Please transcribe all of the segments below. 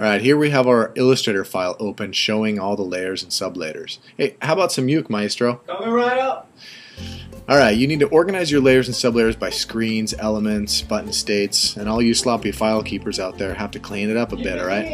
Alright, here we have our Illustrator file open showing all the layers and sublayers. Hey, how about some Uke, Maestro? Coming right up. Alright, you need to organize your layers and sublayers by screens, elements, button states, and all you sloppy file keepers out there have to clean it up a bit, alright?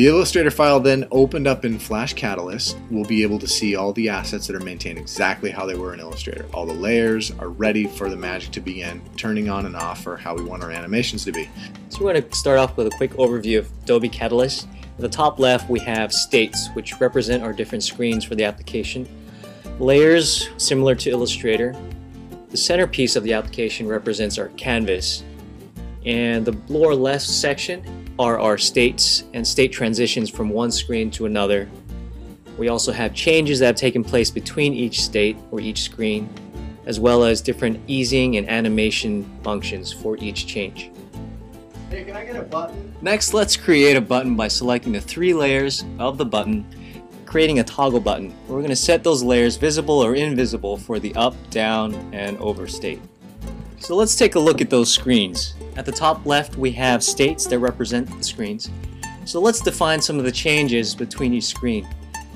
The Illustrator file then opened up in Flash Catalyst we'll be able to see all the assets that are maintained exactly how they were in Illustrator. All the layers are ready for the magic to begin, turning on and off for how we want our animations to be. So we want to start off with a quick overview of Adobe Catalyst. At the top left we have states which represent our different screens for the application. Layers similar to Illustrator. The centerpiece of the application represents our canvas and the lower left section are our states and state transitions from one screen to another. We also have changes that have taken place between each state or each screen, as well as different easing and animation functions for each change. Hey, can I get a button? Next, let's create a button by selecting the three layers of the button, creating a toggle button. We're going to set those layers visible or invisible for the up, down, and over state. So let's take a look at those screens. At the top left we have states that represent the screens. So let's define some of the changes between each screen.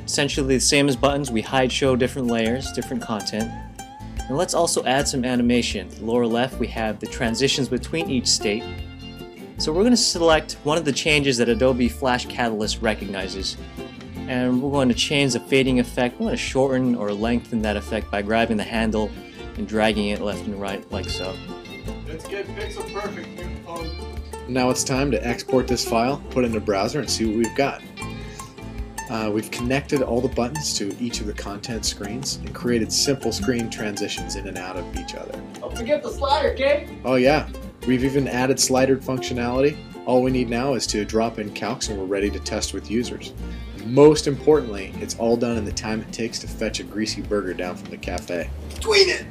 Essentially the same as buttons, we hide show different layers, different content. And let's also add some animation. The lower left we have the transitions between each state. So we're going to select one of the changes that Adobe Flash Catalyst recognizes. And we're going to change the fading effect. We're going to shorten or lengthen that effect by grabbing the handle and dragging it left and right like so. Let's get pixel perfect. Now it's time to export this file, put it in a browser, and see what we've got. Uh, we've connected all the buttons to each of the content screens and created simple screen transitions in and out of each other. Don't forget the slider, kid. Oh yeah, we've even added slider functionality. All we need now is to drop in calcs and we're ready to test with users. Most importantly, it's all done in the time it takes to fetch a greasy burger down from the cafe. Tweet it.